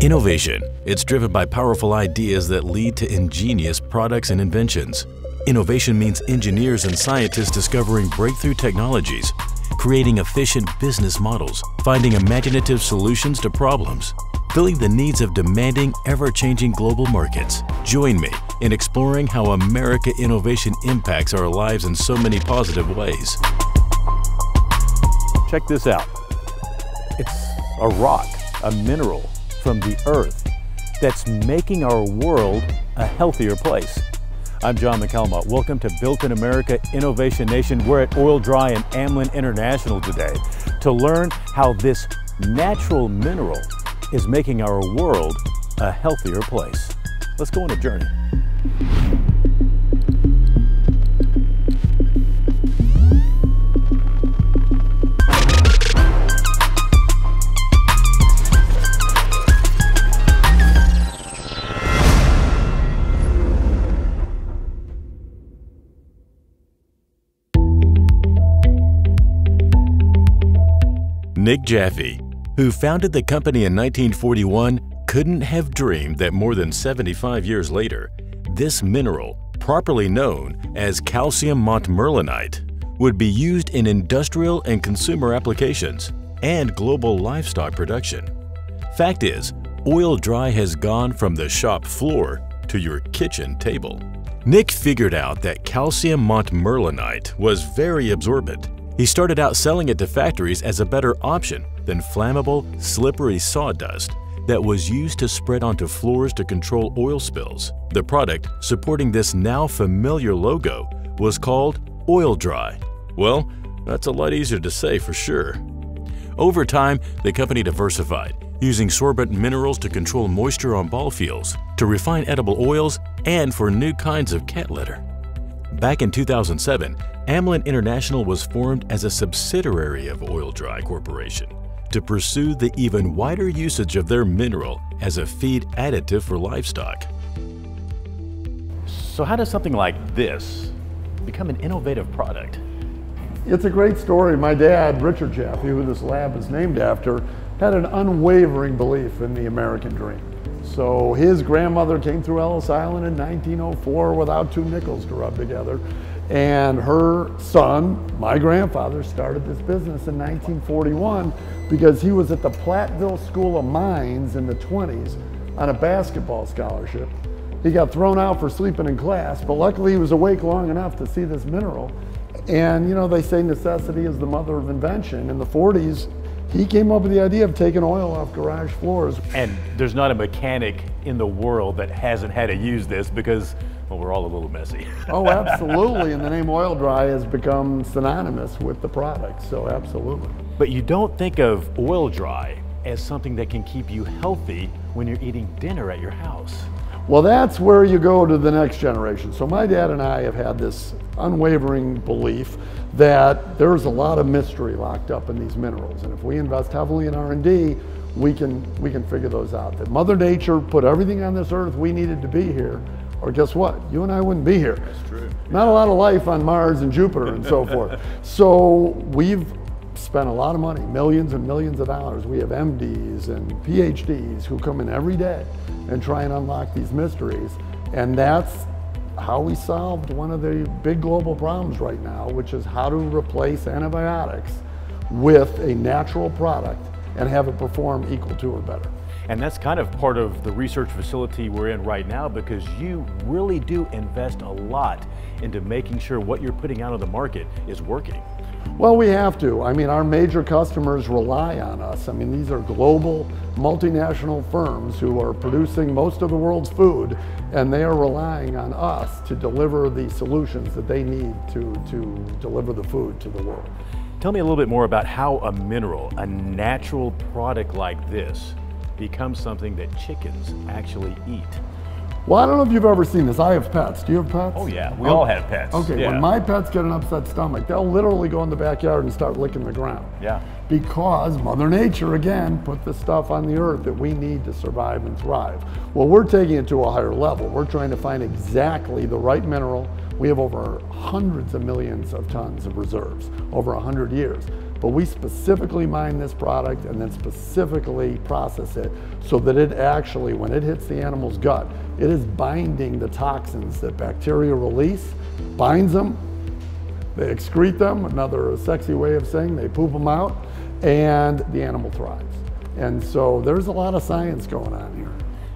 Innovation. It's driven by powerful ideas that lead to ingenious products and inventions. Innovation means engineers and scientists discovering breakthrough technologies, creating efficient business models, finding imaginative solutions to problems, filling the needs of demanding, ever-changing global markets. Join me in exploring how America innovation impacts our lives in so many positive ways. Check this out. It's a rock, a mineral from the earth that's making our world a healthier place. I'm John McCalmont. Welcome to Built in America Innovation Nation. We're at Oil-Dri and Amlan International today to learn how this natural mineral is making our world a healthier place. Let's go on a journey. Nick Jaffee, who founded the company in 1941, couldn't have dreamed that more than 75 years later, this mineral, properly known as calcium montmorillonite, would be used in industrial and consumer applications and global livestock production. Fact is, Oil-Dri has gone from the shop floor to your kitchen table. Nick figured out that calcium montmorillonite was very absorbent he started out selling it to factories as a better option than flammable, slippery sawdust that was used to spread onto floors to control oil spills. The product supporting this now familiar logo was called Oil-Dri. Well, that's a lot easier to say for sure. Over time, the company diversified, using sorbent minerals to control moisture on ball fields, to refine edible oils, and for new kinds of cat litter. Back in 2007, Amlan International was formed as a subsidiary of Oil-Dri Corporation to pursue the even wider usage of their mineral as a feed additive for livestock. So how does something like this become an innovative product? It's a great story. My dad, Richard Jaffee, who this lab is named after, had an unwavering belief in the American dream. So his grandmother came through Ellis Island in 1904 without two nickels to rub together. And her son, my grandfather, started this business in 1941 because he was at the Platteville School of Mines in the 20s on a basketball scholarship. He got thrown out for sleeping in class, but luckily he was awake long enough to see this mineral. And you know, they say necessity is the mother of invention. In the 40s, he came up with the idea of taking oil off garage floors. And there's not a mechanic in the world that hasn't had to use this because, well, we're all a little messy. oh, absolutely. And the name Oil-Dri has become synonymous with the product, so absolutely. But you don't think of Oil-Dri as something that can keep you healthy when you're eating dinner at your house. Well, that's where you go to the next generation. So my dad and I have had this unwavering belief that there's a lot of mystery locked up in these minerals. And if we invest heavily in R&D, we can, we can figure those out. That Mother Nature put everything on this earth we needed to be here, or guess what? You and I wouldn't be here. That's true. Not a lot of life on Mars and Jupiter and so forth. So we've spent a lot of money, millions and millions of dollars. We have MDs and PhDs who come in every day and try and unlock these mysteries. And that's how we solved one of the big global problems right now, which is how to replace antibiotics with a natural product and have it perform equal to or better. And that's kind of part of the research facility we're in right now because you really do invest a lot into making sure what you're putting out on the market is working. Well, we have to. I mean, our major customers rely on us. I mean, these are global multinational firms who are producing most of the world's food, and they are relying on us to deliver the solutions that they need to, to deliver the food to the world. Tell me a little bit more about how a mineral, a natural product like this, becomes something that chickens actually eat. Well, I don't know if you've ever seen this. I have pets. Do you have pets? Oh yeah, we oh. all have pets. Okay, yeah. when my pets get an upset stomach, they'll literally go in the backyard and start licking the ground. Yeah. Because Mother Nature, again, put the stuff on the earth that we need to survive and thrive. Well, we're taking it to a higher level. We're trying to find exactly the right mineral. We have over hundreds of millions of tons of reserves over 100 years. But we specifically mine this product and then specifically process it so that it actually, when it hits the animal's gut, it is binding the toxins that bacteria release, binds them, they excrete them, another sexy way of saying they poop them out, and the animal thrives. And so there's a lot of science going on here.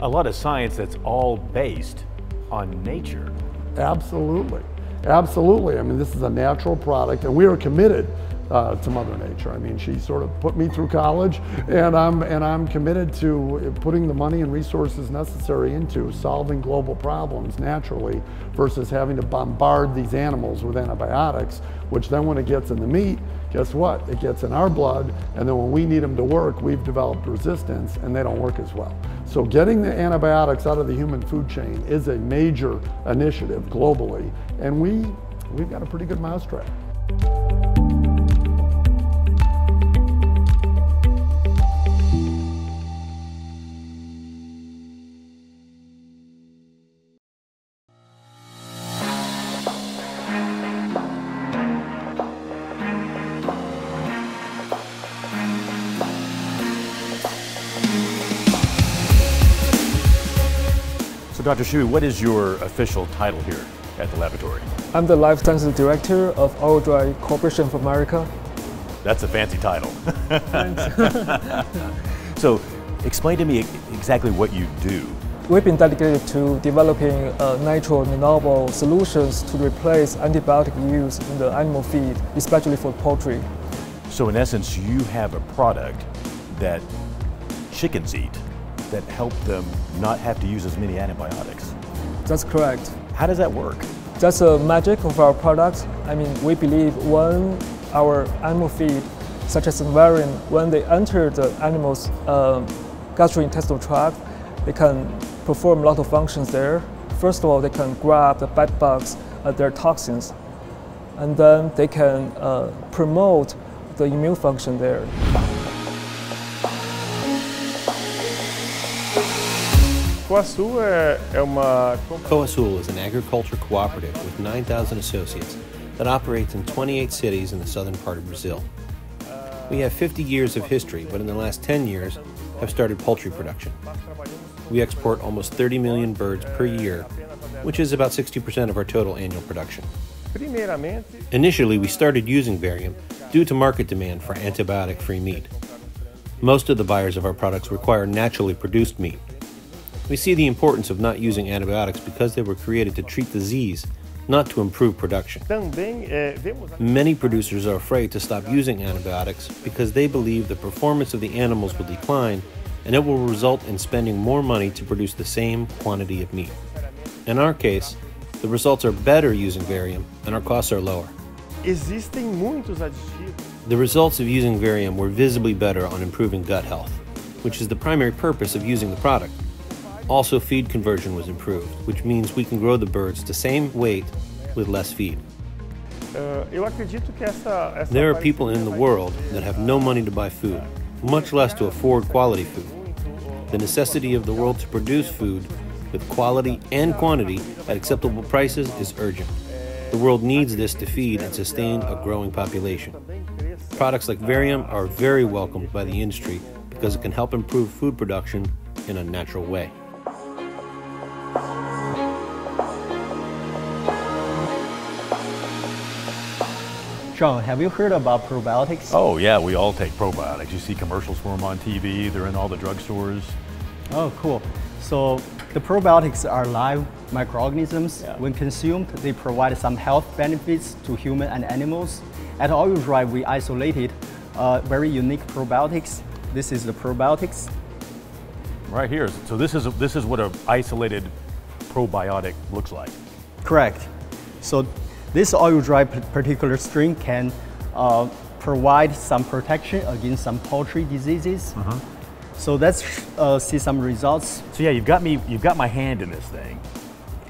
A lot of science that's all based on nature. Absolutely. Absolutely. I mean, this is a natural product, and we are committed uh, to Mother Nature. I mean, she sort of put me through college, and I'm and I'm committed to putting the money and resources necessary into solving global problems naturally, versus having to bombard these animals with antibiotics. Which then, when it gets in the meat, guess what? It gets in our blood, and then when we need them to work, we've developed resistance, and they don't work as well. So, getting the antibiotics out of the human food chain is a major initiative globally, and we we've got a pretty good mousetrap. Dr. Shu, what is your official title here at the laboratory? I'm the Life Sciences Director of Oil-Dri Corporation of America. That's a fancy title. so, explain to me exactly what you do. We've been dedicated to developing uh, natural renewable solutions to replace antibiotic use in the animal feed, especially for poultry. So, in essence, you have a product that chickens eat that help them not have to use as many antibiotics. That's correct. How does that work? That's the magic of our product. I mean, we believe when our animal feed, such as Varium, when they enter the animal's uh, gastrointestinal tract, they can perform a lot of functions there. First of all, they can grab the bed bugs, uh, their toxins, and then they can uh, promote the immune function there. Coasul é, é uma. CoaSul is an agriculture cooperative with 9,000 associates that operates in 28 cities in the southern part of Brazil. We have 50 years of history, but in the last 10 years have started poultry production. We export almost 30 million birds per year, which is about 60% of our total annual production. Initially, we started using Varium due to market demand for antibiotic free meat. Most of the buyers of our products require naturally produced meat, we see the importance of not using antibiotics because they were created to treat disease, not to improve production. Many producers are afraid to stop using antibiotics because they believe the performance of the animals will decline and it will result in spending more money to produce the same quantity of meat. In our case, the results are better using Varium and our costs are lower. The results of using Varium were visibly better on improving gut health, which is the primary purpose of using the product. Also, feed conversion was improved, which means we can grow the birds the same weight with less feed. Uh, there are people in the world that have no money to buy food, much less to afford quality food. The necessity of the world to produce food with quality and quantity at acceptable prices is urgent. The world needs this to feed and sustain a growing population. Products like Varium are very welcomed by the industry because it can help improve food production in a natural way. John, have you heard about probiotics? Oh yeah, we all take probiotics. You see commercials for them on TV, they're in all the drugstores. Oh, cool. So the probiotics are live microorganisms. Yeah. When consumed, they provide some health benefits to human and animals. At Oil-Dri, we isolated uh, very unique probiotics. This is the probiotics. Right here. So this is this is what an isolated probiotic looks like. Correct. So this Oil-Dri particular strain can uh, provide some protection against some poultry diseases. Uh -huh. So let's uh, see some results. So yeah, you've got me, you've got my hand in this thing.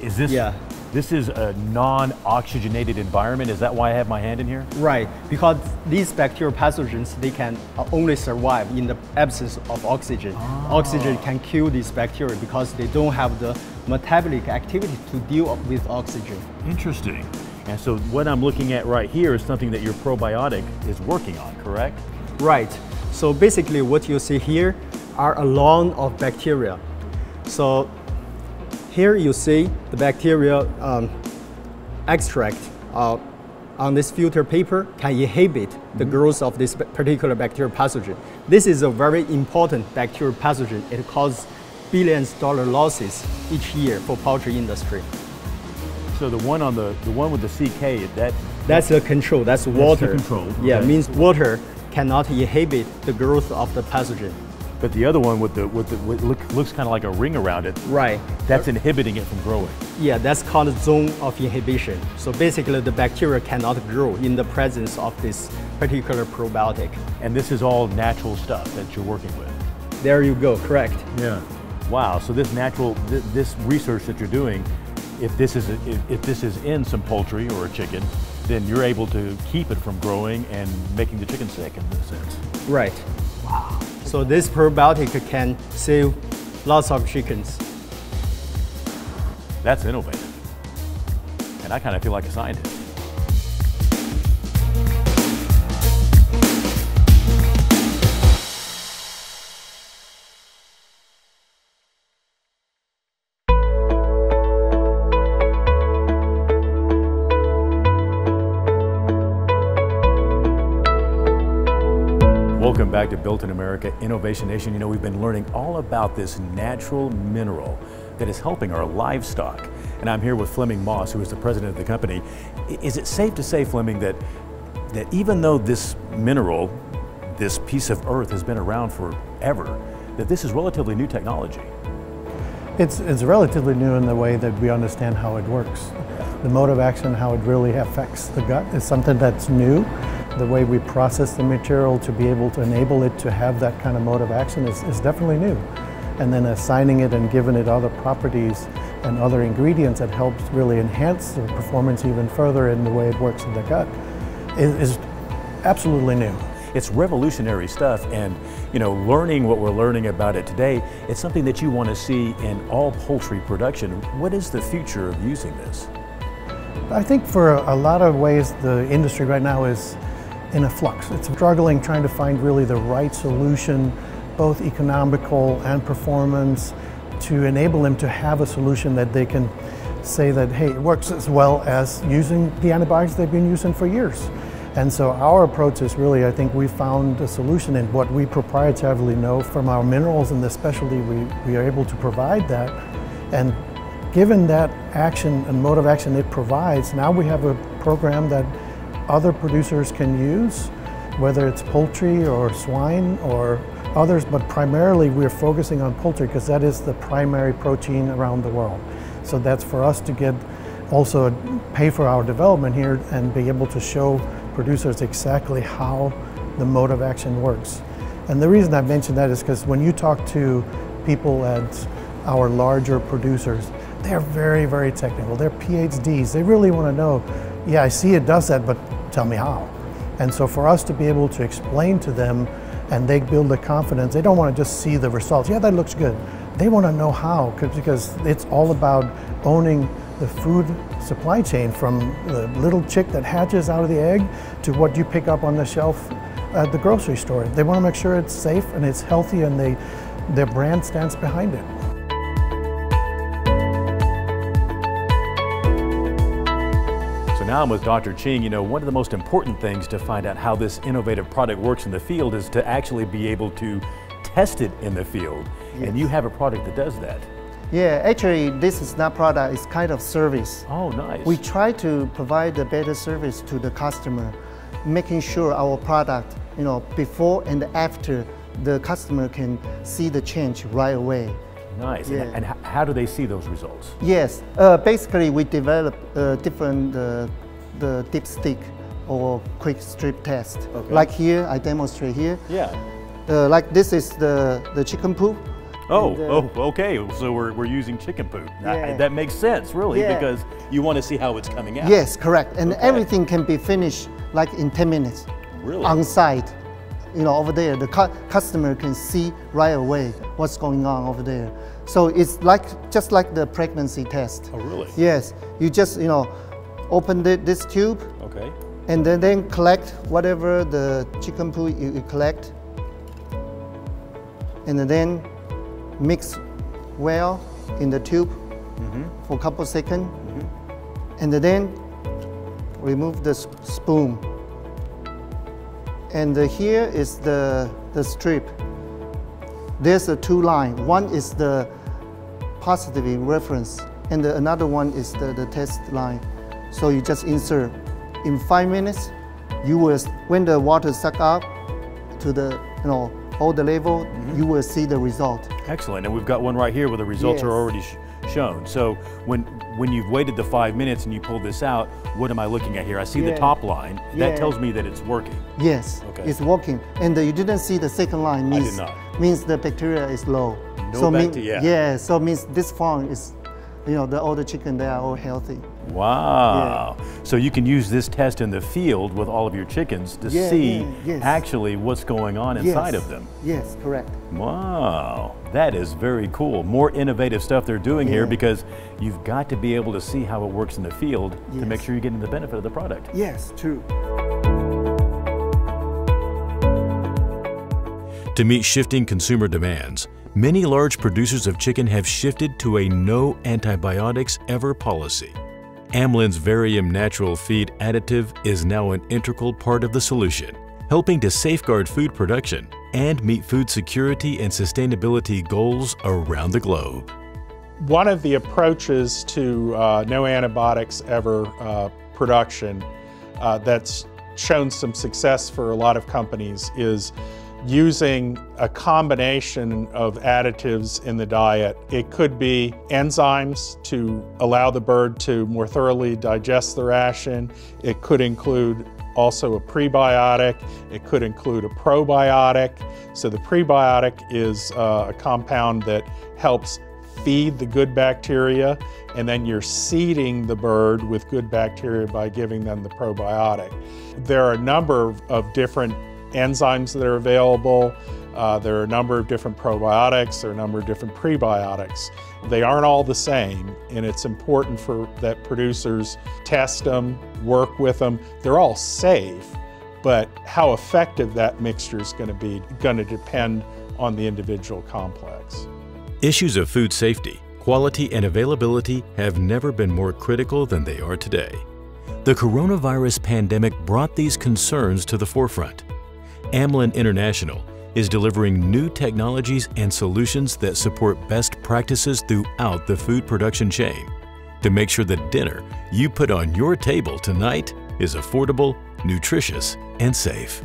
Is this, yeah. this is a non-oxygenated environment? Is that why I have my hand in here? Right, because these bacterial pathogens, they can uh, only survive in the absence of oxygen. Oh. Oxygen can kill these bacteria because they don't have the metabolic activity to deal with oxygen. Interesting. And so what I'm looking at right here is something that your probiotic is working on, correct? Right. So basically what you see here are a lawn of bacteria. So here you see the bacteria um, extract uh, on this filter paper can inhibit the Mm-hmm. growth of this particular bacterial pathogen. This is a very important bacterial pathogen. It causes billions dollar losses each year for poultry industry. So the one on the the one with the CK that That's the control, that's water. control, Yeah, okay. means water cannot inhibit the growth of the pathogen. but the other one with the with the with look, looks kind of like a ring around it. Right. That's inhibiting it from growing. Yeah, that's called a zone of inhibition. So basically the bacteria cannot grow in the presence of this particular probiotic. And this is all natural stuff that you're working with. There you go, correct. Yeah. Wow. So this natural, th- this research that you're doing, if this is if, if this is in some poultry or a chicken, then you're able to keep it from growing and making the chicken sick in a sense. Right. Wow. So this probiotic can save lots of chickens. That's innovative. And I kind of feel like a scientist. Welcome back to Built in America Innovation Nation. You know, we've been learning all about this natural mineral that is helping our livestock. And I'm here with Fleming Moss, who is the president of the company. Is it safe to say, Fleming, that, that even though this mineral, this piece of earth has been around forever, that this is relatively new technology? It's, it's relatively new in the way that we understand how it works. The mode of action, how it really affects the gut, is something that's new. The way we process the material to be able to enable it to have that kind of mode of action is, is definitely new. And then assigning it and giving it other properties and other ingredients that helps really enhance the performance even further in the way it works in the gut is, is absolutely new. It's revolutionary stuff, and you know, learning what we're learning about it today, it's something that you want to see in all poultry production. What is the future of using this? I think for a lot of ways the industry right now is in a flux. It's struggling trying to find really the right solution, both economical and performance, to enable them to have a solution that they can say that, hey, it works as well as using the antibiotics they've been using for years. And so our approach is really, I think we found a solution in what we proprietarily know from our minerals and the specialty we, we are able to provide that. And given that action and mode of action it provides, now we have a program that other producers can use, whether it's poultry or swine or others, but primarily we're focusing on poultry because that is the primary protein around the world. So that's for us to get also pay for our development here and be able to show producers exactly how the mode of action works. And the reason I mentioned that is because when you talk to people at our larger producers, they're very, very technical. They're PhDs. They really want to know, yeah, I see it does that, but tell me how. And so for us to be able to explain to them and they build the confidence, they don't want to just see the results. Yeah, that looks good. They want to know how because it's all about owning the food supply chain from the little chick that hatches out of the egg to what you pick up on the shelf at the grocery store. They want to make sure it's safe and it's healthy and they, their brand stands behind it. Now I'm with Dr. Ching. You know, one of the most important things to find out how this innovative product works in the field is to actually be able to test it in the field. And you have a product that does that. Yeah, actually, this is not product, it's kind of service. Oh, nice. We try to provide a better service to the customer, making sure our product, you know, before and after, the customer can see the change right away. Nice. Yeah. And, and how do they see those results? Yes, uh, basically we develop uh, different uh, the dipstick or quick strip test. Okay. Like here, I demonstrate here. Yeah. Uh, like this is the, the chicken poop. Oh, And, uh, oh, okay. So we're, we're using chicken poop. That- Yeah. that makes sense, really, Yeah. because you want to see how it's coming out. Yes, correct. And Okay. everything can be finished like in 10 minutes. Really? On site. You know, over there, the cu- customer can see right away what's going on over there. So it's like just like the pregnancy test. Oh, really? Yes. You just, you know, open the, this tube, Okay. and then, then collect whatever the chicken poo you, you collect, and then mix well in the tube mm-hmm. for a couple seconds, mm-hmm. and then remove the s- spoon. And here is the, the strip. There's a two line. One is the positive reference, and the, another one is the, the test line. So you just insert. In five minutes, you will, when the water suck up to the, you know, all the level, mm-hmm. you will see the result. Excellent. And we've got one right here where the results are already sh- shown. So when when you've waited the five minutes and you pull this out, what am I looking at here? I see the top line. That tells me that it's working. Yes, Okay. it's working. And uh, you didn't see the second line means means the bacteria is low. No mean- bacteria. yeah, so means this farm is, you know, the all the chicken they are all healthy. Wow. So you can use this test in the field with all of your chickens to Yeah, see yeah, yes. actually what's going on inside yes. of them. Yes, correct. Wow, that is very cool. More innovative stuff they're doing here because you've got to be able to see how it works in the field to make sure you're getting the benefit of the product. Yes, true. To meet shifting consumer demands, many large producers of chicken have shifted to a no antibiotics ever policy. Amlan's Varium Natural Feed additive is now an integral part of the solution, helping to safeguard food production and meet food security and sustainability goals around the globe. One of the approaches to uh, no antibiotics ever uh, production uh, that's shown some success for a lot of companies is using a combination of additives in the diet. It could be enzymes to allow the bird to more thoroughly digest the ration. It could include also a prebiotic. It could include a probiotic. So the prebiotic is uh, a compound that helps feed the good bacteria, and then you're seeding the bird with good bacteria by giving them the probiotic. There are a number of, of different enzymes that are available. Uh, there are a number of different probiotics. There are a number of different prebiotics. They aren't all the same, and it's important for that producers test them, work with them. They're all safe, but how effective that mixture is going to be going to depend on the individual complex. Issues of food safety, quality, and availability have never been more critical than they are today. The coronavirus pandemic brought these concerns to the forefront. Amlan International is delivering new technologies and solutions that support best practices throughout the food production chain to make sure the dinner you put on your table tonight is affordable, nutritious, and safe.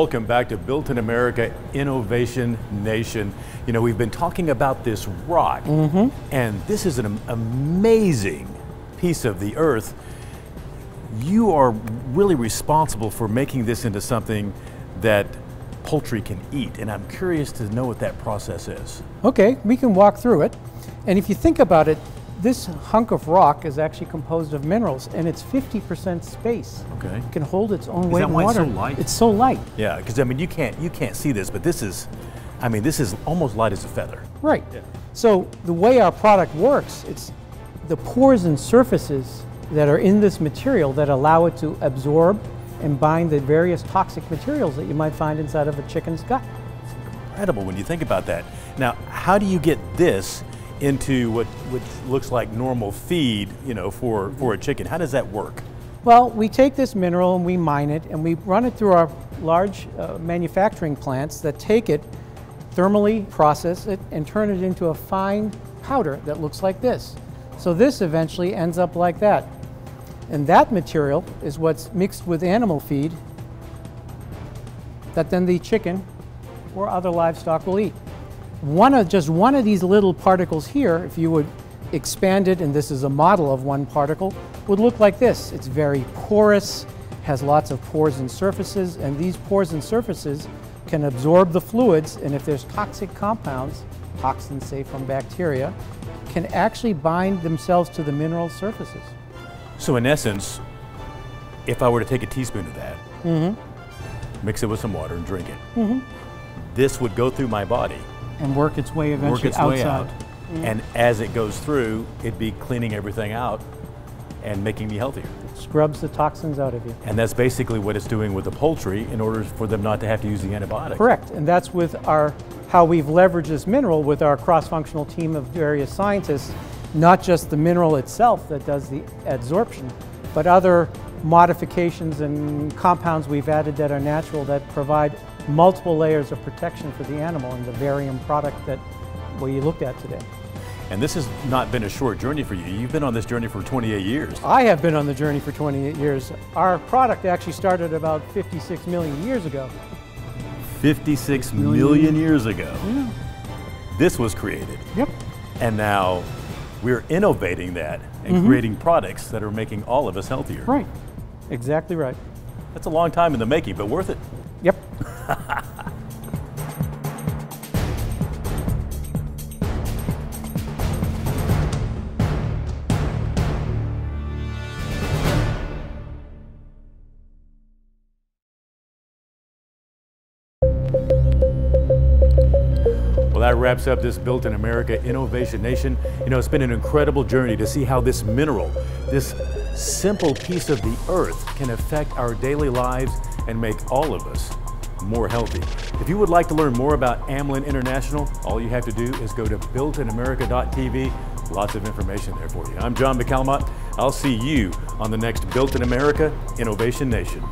Welcome back to Built in America Innovation Nation. You know, we've been talking about this rock, mm-hmm. and this is an amazing piece of the earth. You are really responsible for making this into something that poultry can eat, and I'm curious to know what that process is. Okay, we can walk through it. And if you think about it, this hunk of rock is actually composed of minerals, and it's 50% space. Okay. It can hold its own Is weight that in why it's so light? It's so light. Yeah, because I mean, you can't you can't see this, but this is, I mean, this is almost light as a feather. Right. So the way our product works, it's the pores and surfaces that are in this material that allow it to absorb and bind the various toxic materials that you might find inside of a chicken's gut. It's incredible when you think about that. Now, how do you get this into what which looks like normal feed, you know, for for a chicken? How does that work? Well, we take this mineral and we mine it and we run it through our large uh, manufacturing plants that take it, thermally process it, and turn it into a fine powder that looks like this. So this eventually ends up like that. And that material is what's mixed with animal feed that then the chicken or other livestock will eat. One of, just one of these little particles here, if you would expand it, and this is a model of one particle, would look like this. It's very porous, has lots of pores and surfaces, and these pores and surfaces can absorb the fluids, and if there's toxic compounds, toxins, say from bacteria, can actually bind themselves to the mineral surfaces. So in essence, if I were to take a teaspoon of that, mm-hmm. mix it with some water and drink it, mm-hmm. this would go through my body, And work its way eventually work its outside. way out, mm-hmm. and as it goes through, it'd be cleaning everything out and making me healthier. It Scrubs the toxins out of you. And that's basically what it's doing with the poultry in order for them not to have to use the antibiotics. Correct, and that's with our how we've leveraged this mineral with our cross-functional team of various scientists, not just the mineral itself that does the adsorption, but other modifications and compounds we've added that are natural that provide multiple layers of protection for the animal in the Varium product that we looked at today. And this has not been a short journey for you. You've been on this journey for 28 years. I have been on the journey for 28 years. Our product actually started about 56 million years ago. 56 million years ago. Yeah. This was created. Yep. And now we're innovating that and mm-hmm. creating products that are making all of us healthier. Right. Exactly right. That's a long time in the making, but worth it. Yep. Well, that wraps up this Built in America Innovation Nation. You know, it's been an incredible journey to see how this mineral, this simple piece of the earth, can affect our daily lives and make all of us more healthy. If you would like to learn more about Amlan International, all you have to do is go to builtinamerica.tv. Lots of information there for you. I'm John McCalmont. I'll see you on the next Built in America Innovation Nation.